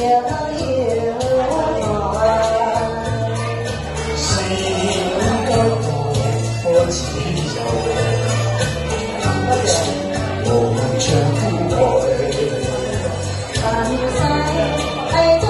爱着不悔，爱着不悔。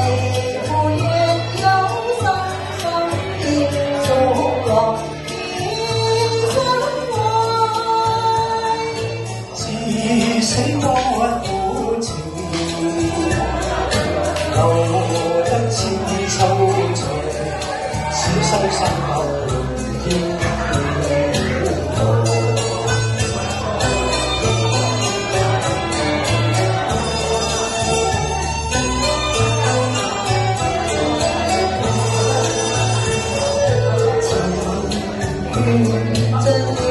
受得千秋罪，此生身后无英名。天。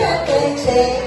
Cảnh thế.